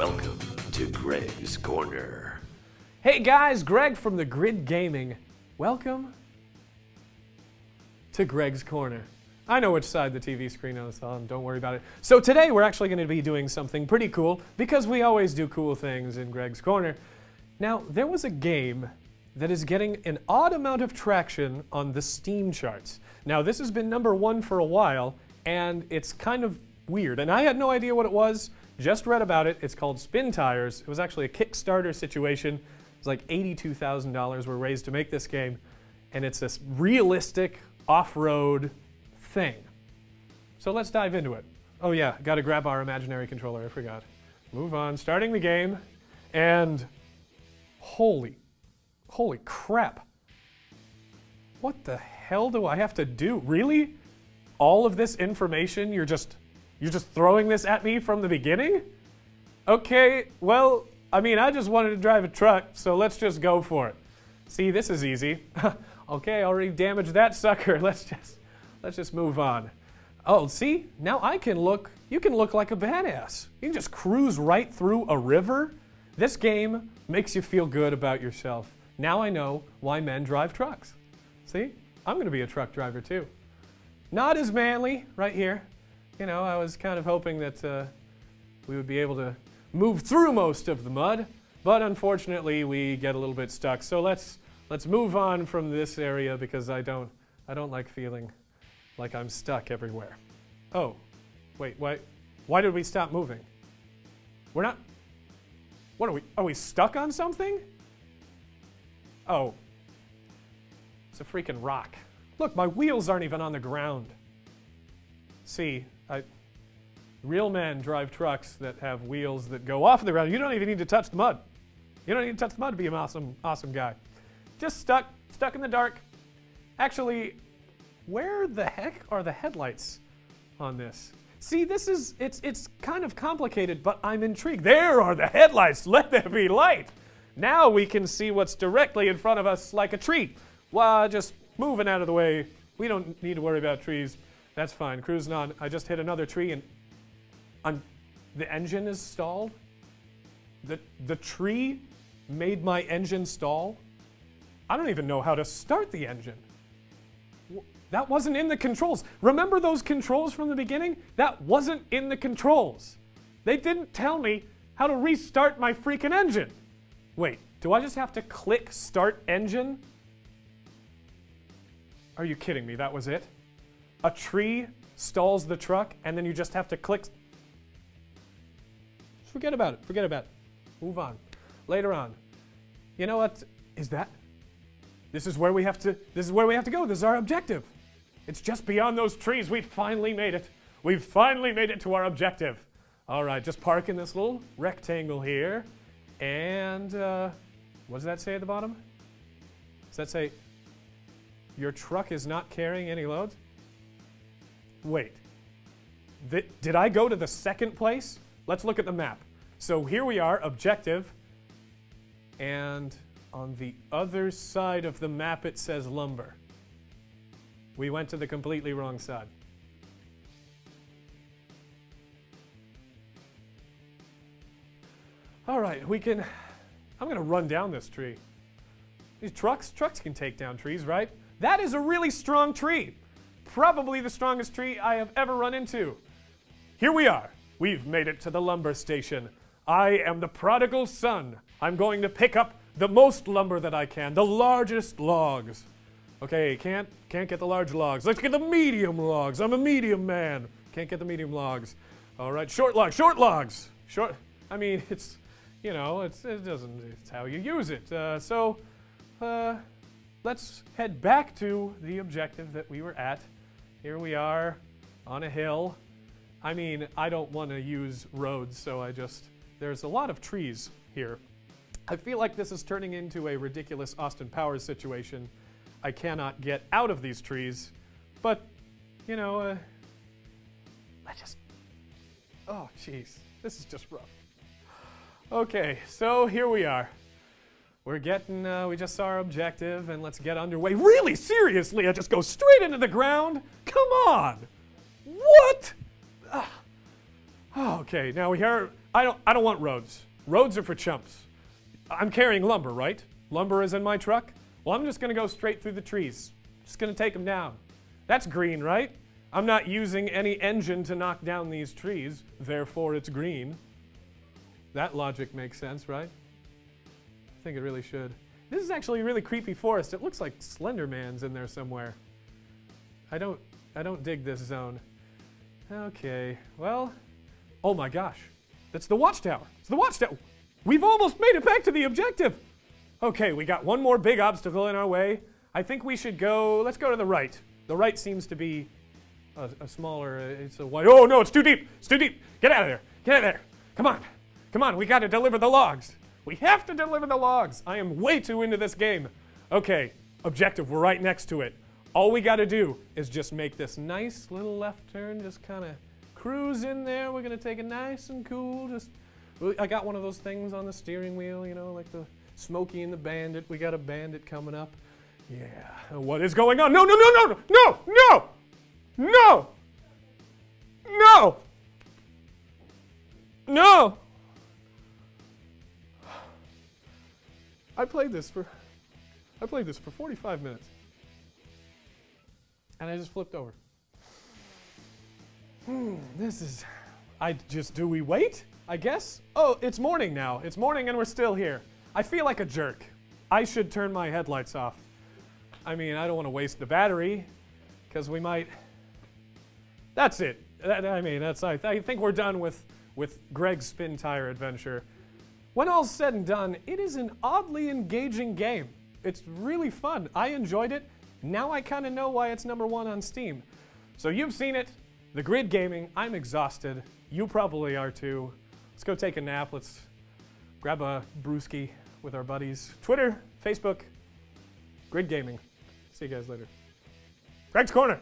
Welcome to Greg's Corner. Hey guys, Greg from the Grid Gaming. Welcome to Greg's Corner. I know which side the TV screen is on, don't worry about it. So today we're actually going to be doing something pretty cool because we always do cool things in Greg's Corner. Now, there was a game that is getting an odd amount of traction on the Steam charts. Now, this has been number one for a while, and it's kind of weird. And I had no idea what it was, just read about it. It's called Spintires. It was actually a Kickstarter situation. It was like $82,000 were raised to make this game, and it's this realistic off-road thing. So let's dive into it. Oh yeah, gotta grab our imaginary controller, I forgot. Move on, starting the game, and holy, holy crap. What the hell do I have to do? Really? All of this information, you're just, you're just throwing this at me from the beginning? Okay, well, I mean, I just wanted to drive a truck, so let's just go for it. See, this is easy. okay, already damaged that sucker. Let's just, let's just move on. Oh, see, now I can look, you can look like a badass. You can just cruise right through a river. This game makes you feel good about yourself. Now I know why men drive trucks. See, I'm gonna be a truck driver too. Not as manly right here. You know, I was kind of hoping that uh, we would be able to move through most of the mud, but unfortunately we get a little bit stuck. So let's let's move on from this area because I don't I don't like feeling like I'm stuck everywhere. Oh, wait, why why did we stop moving? We're not What are we are we stuck on something? Oh. It's a freaking rock. Look, my wheels aren't even on the ground. See, I Real men drive trucks that have wheels that go off the ground. You don't even need to touch the mud. You don't need to touch the mud to be an awesome, awesome guy. Just stuck, stuck in the dark. Actually, where the heck are the headlights on this? See, this is, it's, it's kind of complicated, but I'm intrigued. There are the headlights. Let there be light. Now we can see what's directly in front of us like a tree. Well, just moving out of the way. We don't need to worry about trees. That's fine. Cruising on. I just hit another tree and I'm, the engine is stalled. The, the tree made my engine stall. I don't even know how to start the engine. That wasn't in the controls. Remember those controls from the beginning? That wasn't in the controls. They didn't tell me how to restart my freaking engine. Wait, do I just have to click start engine? Are you kidding me? That was it? A tree stalls the truck and then you just have to click Forget about it. Forget about it. Move on. Later on. You know what? Is that? This is where we have to. This is where we have to go. This is our objective. It's just beyond those trees. We finally made it. We've finally made it to our objective. All right, just park in this little rectangle here. And uh, what does that say at the bottom? Does that say your truck is not carrying any loads? Wait. Th did I go to the second place? Let's look at the map. So here we are, objective, and on the other side of the map it says lumber. We went to the completely wrong side. All right, we can, I'm gonna run down this tree. These trucks, trucks can take down trees, right? That is a really strong tree. Probably the strongest tree I have ever run into. Here we are. We've made it to the lumber station. I am the prodigal son. I'm going to pick up the most lumber that I can, the largest logs. Okay, can't can't get the large logs. Let's get the medium logs. I'm a medium man. Can't get the medium logs. All right, short logs, short logs. Short. I mean, it's you know, it's it doesn't. It's how you use it. Uh, so, uh, let's head back to the objective that we were at. Here we are on a hill. I mean, I don't want to use roads, so I just, there's a lot of trees here. I feel like this is turning into a ridiculous Austin Powers situation. I cannot get out of these trees, but, you know, uh, I just, oh, jeez, this is just rough. Okay, so here we are. We're getting, uh, we just saw our objective, and let's get underway. Really, seriously, I just go straight into the ground? Come on! What? Ah. Okay, now we are I don't, I don't want roads. Roads are for chumps. I'm carrying lumber, right? Lumber is in my truck. Well, I'm just to go straight through the trees. Just to take them down. That's green, right? I'm not using any engine to knock down these trees, therefore it's green. That logic makes sense, right? I think it really should. This is actually a really creepy forest. It looks like Slender Man's in there somewhere. I don't I don't dig this zone. Okay, well, oh my gosh. That's the watchtower. It's the watchtower. We've almost made it back to the objective. Okay, we got one more big obstacle in our way. I think we should go, let's go to the right. The right seems to be a, a smaller, uh, it's a wide, oh no, it's too deep. It's too deep. Get out of there. Get out of there. Come on. Come on, we got to deliver the logs. We have to deliver the logs. I am way too into this game. Okay, objective, we're right next to it. All we got to do is just make this nice little left turn, just kind of cruise in there. We're going to take it nice and cool. Just, I got one of those things on the steering wheel, you know, like the Smokey and the Bandit. We got a bandit coming up. Yeah. What is going on? No, no, no, no, no, no, no, no, no. I played this for, I played this for 45 minutes. And I just flipped over. Hmm, this is, I just, do we wait? I guess? Oh, it's morning now. It's morning and we're still here. I feel like a jerk. I should turn my headlights off. I mean, I don't want to waste the battery because we might. That's it. That, I mean, that's. I, I think we're done with with Greg's spin tire adventure. When all's said and done, it is an oddly engaging game. It's really fun. I enjoyed it. Now I kind of know why it's number one on Steam. So you've seen it, the grid gaming. I'm exhausted. You probably are too. Let's go take a nap. Let's grab a brewski with our buddies. Twitter, Facebook, grid gaming. See you guys later. Greg's Corner.